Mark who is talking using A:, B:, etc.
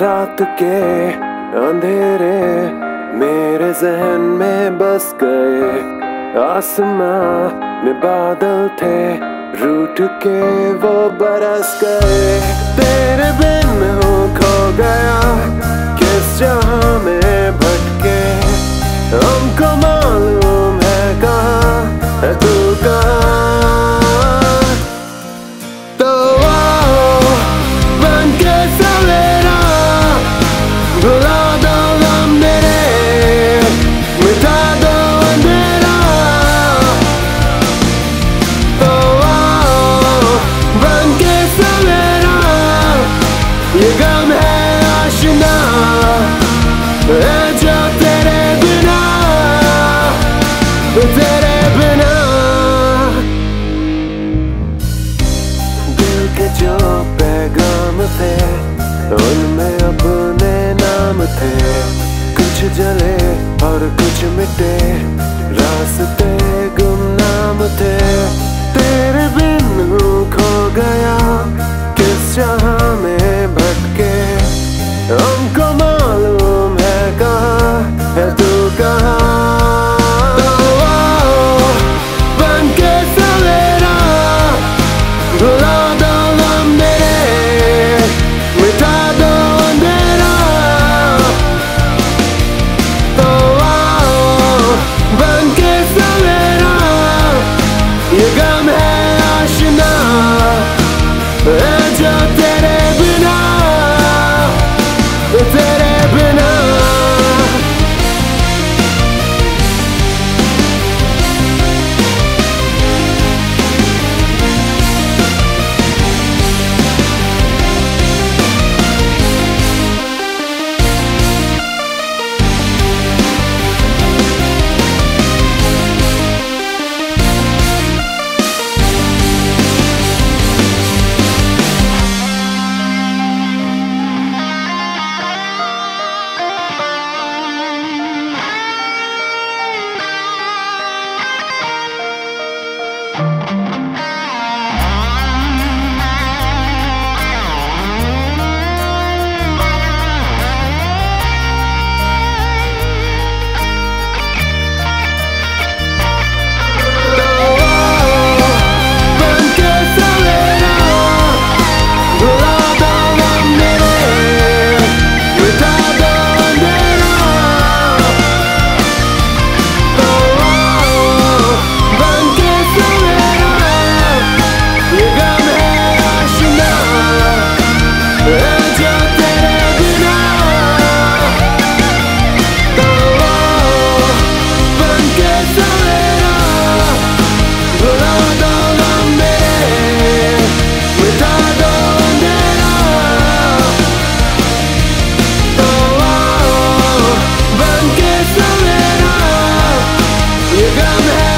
A: रात के अंधेरे मेरे जहन में बस गए। आसमां में बादल थे रूठ के वो बरस गए। तेरे जो तेरे बिना नाम थे कुछ जले और कुछ मिटे रास्ते गुमनाम थे तेरे बिन खो गया किस जहाँ भटके हमको somehow